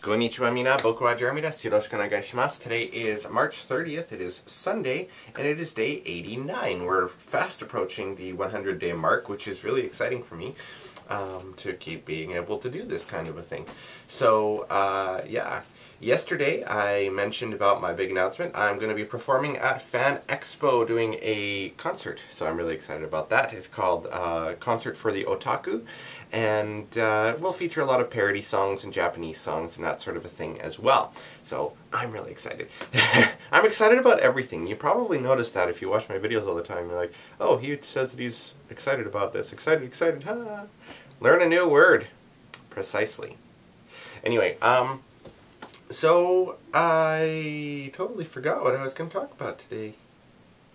Konnichiwa mina, boku wa Jeremy desu. Yoroshiku onegaishimasu. Today is March 30th. It is Sunday, and it is day 89. We're fast approaching the 100 day mark, which is really exciting for me um, to keep being able to do this kind of a thing. So, uh, yeah. Yesterday, I mentioned about my big announcement. I'm going to be performing at Fan Expo doing a concert, so I'm really excited about that. It's called uh, Concert for the Otaku, and uh, we'll feature a lot of parody songs and Japanese songs and that sort of a thing as well. So I'm really excited. I'm excited about everything. You probably noticed that if you watch my videos all the time. You're like, oh, he says that he's excited about this. Excited, excited, huh? Learn a new word. Precisely. Anyway, um, so, I totally forgot what I was going to talk about today.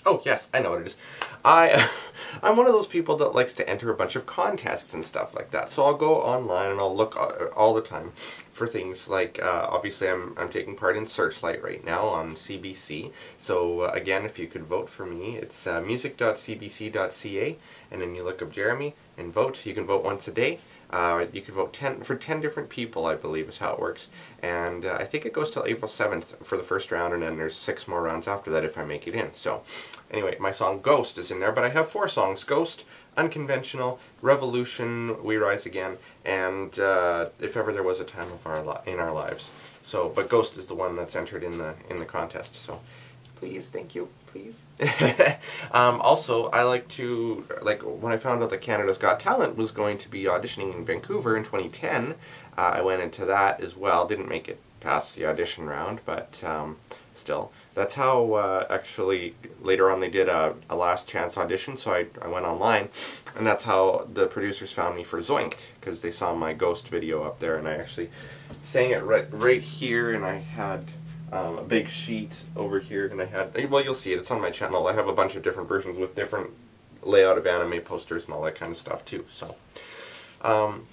Oh, yes, I know what it is. I, I'm one of those people that likes to enter a bunch of contests and stuff like that. So I'll go online and I'll look all the time for things like, uh, obviously I'm, I'm taking part in Searchlight right now on CBC. So uh, again, if you could vote for me, it's uh, music.cbc.ca and then you look up Jeremy and vote. You can vote once a day. Uh, you can vote 10 for 10 different people, I believe is how it works. And uh, I think it goes till April 7th for the first round, and then there's six more rounds after that if I make it in. So, anyway, my song Ghost is in there, but I have four songs Ghost, Unconventional, Revolution, We Rise Again, and uh, If Ever There Was a Time of our in Our Lives. So, but Ghost is the one that's entered in the in the contest. So, please, thank you, please. um, also, I like to, like, when I found out that Canada's Got Talent was going to be auditioning in Vancouver in 2010, uh, I went into that as well. Didn't make it past the audition round, but um, still. That's how, uh, actually, later on they did a, a, last chance audition, so I, I went online, and that's how the producers found me for Zoinked, because they saw my Ghost video up there, and I actually sang it right, right here, and I had um, a big sheet over here, and I had, well, you'll see it, it's on my channel. I have a bunch of different versions with different layout of anime posters and all that kind of stuff too, so. Um,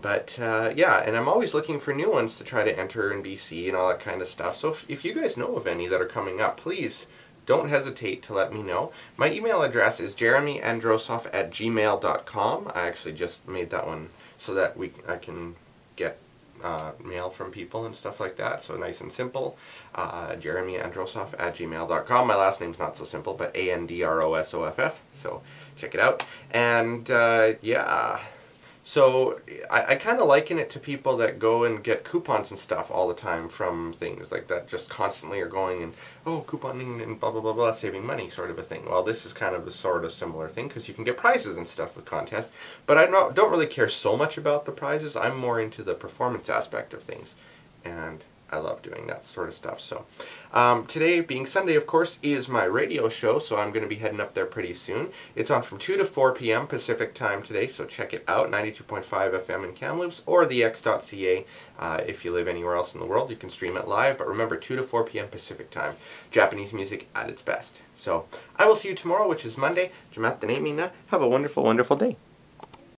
but uh, yeah, and I'm always looking for new ones to try to enter in BC and all that kind of stuff. So if, if you guys know of any that are coming up, please don't hesitate to let me know. My email address is jeremyandrosoff at gmail.com. I actually just made that one so that we I can get uh, mail from people and stuff like that. So nice and simple. Uh, Jeremy Androsoff at gmail.com. My last name's not so simple, but A-N-D-R-O-S-O-F-F. So check it out. And uh, yeah. So I, I kind of liken it to people that go and get coupons and stuff all the time from things like that, just constantly are going and, oh, couponing and blah, blah, blah, blah, saving money sort of a thing. Well, this is kind of a sort of similar thing because you can get prizes and stuff with contests, but I don't, don't really care so much about the prizes. I'm more into the performance aspect of things. And I love doing that sort of stuff. So um, today, being Sunday, of course, is my radio show, so I'm going to be heading up there pretty soon. It's on from 2 to 4 p.m. Pacific time today, so check it out, 92.5 FM in Kamloops or the X.ca. Uh, if you live anywhere else in the world, you can stream it live, but remember, 2 to 4 p.m. Pacific time. Japanese music at its best. So I will see you tomorrow, which is Monday. Jamat Mina. Have a wonderful, wonderful day.